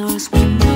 i window